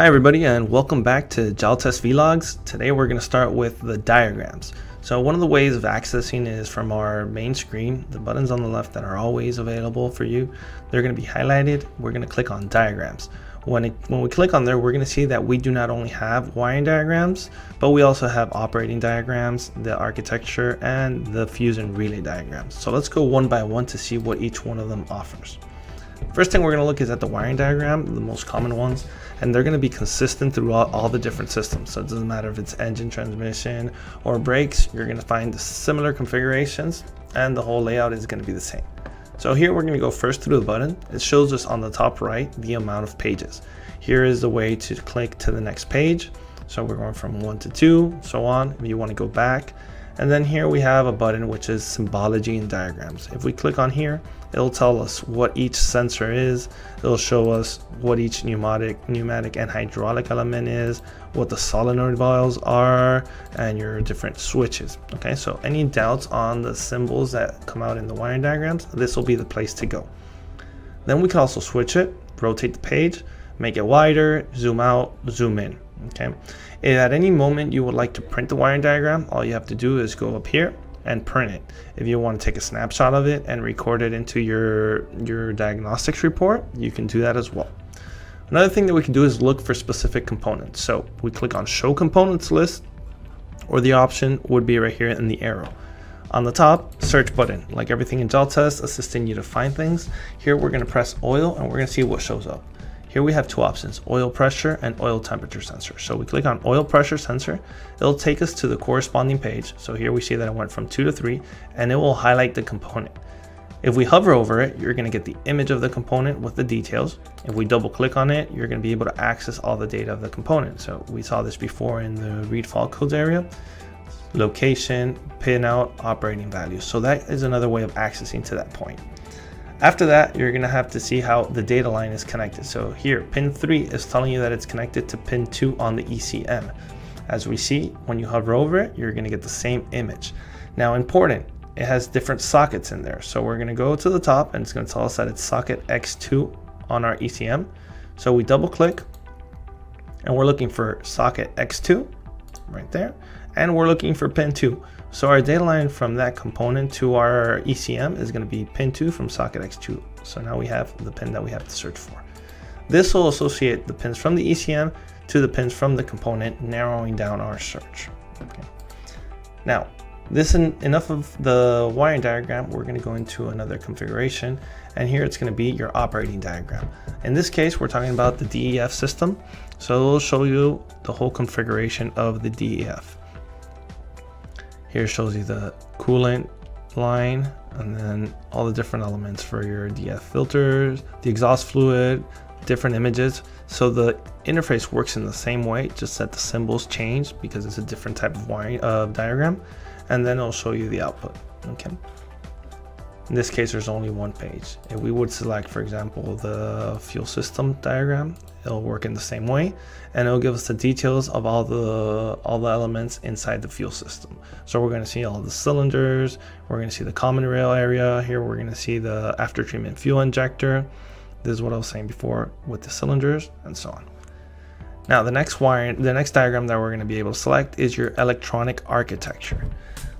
Hi everybody and welcome back to Jaltest Vlogs. Today we're going to start with the diagrams. So one of the ways of accessing is from our main screen. The buttons on the left that are always available for you, they're going to be highlighted. We're going to click on diagrams. When, it, when we click on there, we're going to see that we do not only have wiring diagrams, but we also have operating diagrams, the architecture, and the fuse and relay diagrams. So let's go one by one to see what each one of them offers. First thing we're going to look is at the wiring diagram, the most common ones, and they're going to be consistent throughout all the different systems. So it doesn't matter if it's engine, transmission, or brakes, you're going to find similar configurations and the whole layout is going to be the same. So here we're going to go first through the button. It shows us on the top right the amount of pages. Here is the way to click to the next page. So we're going from one to two, so on. If you want to go back, and then here we have a button which is symbology and diagrams. If we click on here, it'll tell us what each sensor is. It'll show us what each pneumatic, pneumatic and hydraulic element is, what the solenoid valves are, and your different switches. Okay, so any doubts on the symbols that come out in the wiring diagrams, this will be the place to go. Then we can also switch it, rotate the page, make it wider, zoom out, zoom in. Okay. If at any moment you would like to print the wiring diagram, all you have to do is go up here and print it. If you want to take a snapshot of it and record it into your, your diagnostics report, you can do that as well. Another thing that we can do is look for specific components. So we click on show components list or the option would be right here in the arrow. On the top, search button, like everything in Jaltest, assisting you to find things. Here we're going to press oil and we're going to see what shows up. Here we have two options, oil pressure and oil temperature sensor. So we click on oil pressure sensor, it'll take us to the corresponding page. So here we see that it went from two to three and it will highlight the component. If we hover over it, you're gonna get the image of the component with the details. If we double click on it, you're gonna be able to access all the data of the component. So we saw this before in the read fault codes area, location, pinout, operating values. So that is another way of accessing to that point. After that, you're gonna have to see how the data line is connected. So here, pin three is telling you that it's connected to pin two on the ECM. As we see, when you hover over it, you're gonna get the same image. Now important, it has different sockets in there. So we're gonna go to the top and it's gonna tell us that it's socket X2 on our ECM. So we double click and we're looking for socket X2 right there. And we're looking for pin two. So our data line from that component to our ECM is going to be pin 2 from socket X2. So now we have the pin that we have to search for. This will associate the pins from the ECM to the pins from the component, narrowing down our search. Okay. Now, this in, enough of the wiring diagram, we're going to go into another configuration, and here it's going to be your operating diagram. In this case, we're talking about the DEF system, so it'll show you the whole configuration of the DEF. Here shows you the coolant line and then all the different elements for your DF filters, the exhaust fluid, different images. So the interface works in the same way, just that the symbols change because it's a different type of wiring uh, diagram. And then it'll show you the output. Okay. In this case, there's only one page. If we would select, for example, the fuel system diagram, it'll work in the same way and it'll give us the details of all the all the elements inside the fuel system. So we're going to see all the cylinders, we're going to see the common rail area, here we're going to see the after treatment fuel injector. This is what I was saying before with the cylinders and so on. Now the next wire, the next diagram that we're going to be able to select is your electronic architecture.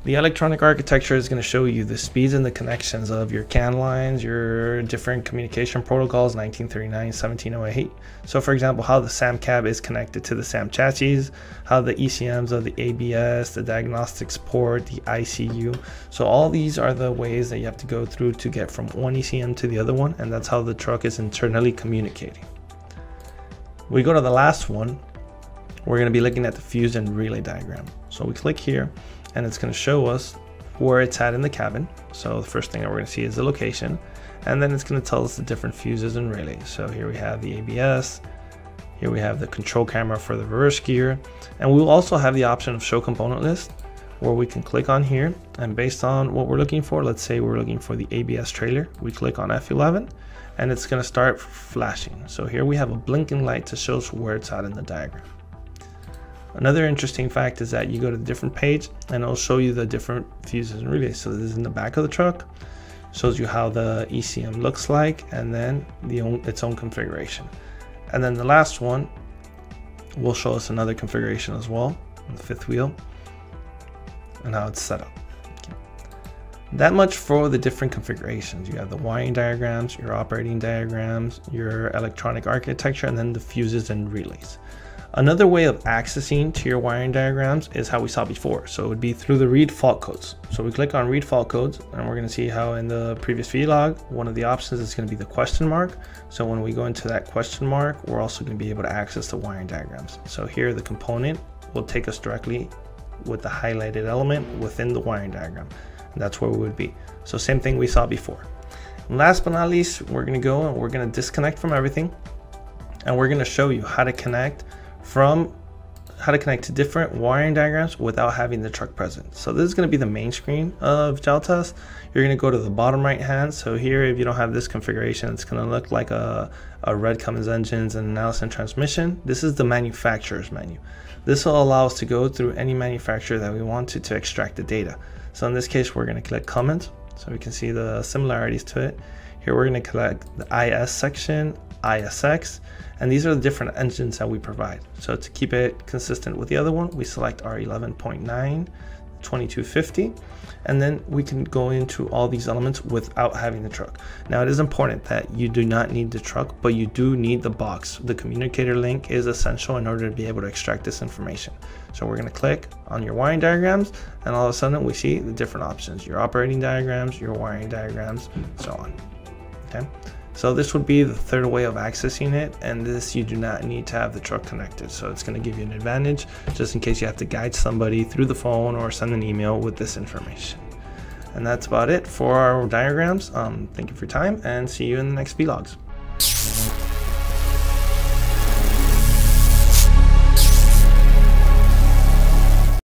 The electronic architecture is going to show you the speeds and the connections of your CAN lines, your different communication protocols, 1939, 1708. So for example, how the SAM cab is connected to the SAM chassis, how the ECMs of the ABS, the diagnostics port, the ICU. So all these are the ways that you have to go through to get from one ECM to the other one, and that's how the truck is internally communicating. We go to the last one, we're going to be looking at the fuse and relay diagram. So we click here and it's going to show us where it's at in the cabin. So the first thing that we're going to see is the location, and then it's going to tell us the different fuses and relays. So here we have the ABS, here we have the control camera for the reverse gear, and we'll also have the option of show component list where we can click on here and based on what we're looking for, let's say we're looking for the ABS trailer, we click on F11 and it's going to start flashing. So here we have a blinking light to show us where it's at in the diagram. Another interesting fact is that you go to the different page and it'll show you the different fuses and relays. So this is in the back of the truck, shows you how the ECM looks like and then the own, its own configuration. And then the last one will show us another configuration as well the fifth wheel and how it's set up. That much for the different configurations. You have the wiring diagrams, your operating diagrams, your electronic architecture, and then the fuses and relays. Another way of accessing to your wiring diagrams is how we saw before. So it would be through the read fault codes. So we click on read fault codes and we're gonna see how in the previous vlog, one of the options is gonna be the question mark. So when we go into that question mark, we're also gonna be able to access the wiring diagrams. So here the component will take us directly with the highlighted element within the wiring diagram. And that's where we would be. So same thing we saw before. And last but not least, we're gonna go and we're gonna disconnect from everything and we're gonna show you how to connect from how to connect to different wiring diagrams without having the truck present. So this is going to be the main screen of Jaltest. You're going to go to the bottom right hand. So here, if you don't have this configuration, it's going to look like a, a red Cummins engines and an Allison transmission. This is the manufacturer's menu. This will allow us to go through any manufacturer that we want to to extract the data. So in this case, we're going to click Cummins so we can see the similarities to it. Here we're going to click the IS section, ISX, and these are the different engines that we provide. So to keep it consistent with the other one, we select our 11.9, 2250, and then we can go into all these elements without having the truck. Now it is important that you do not need the truck, but you do need the box. The communicator link is essential in order to be able to extract this information. So we're gonna click on your wiring diagrams, and all of a sudden we see the different options, your operating diagrams, your wiring diagrams, so on, okay? So this would be the third way of accessing it and this you do not need to have the truck connected. So it's going to give you an advantage just in case you have to guide somebody through the phone or send an email with this information. And that's about it for our diagrams. Um, thank you for your time and see you in the next vlogs.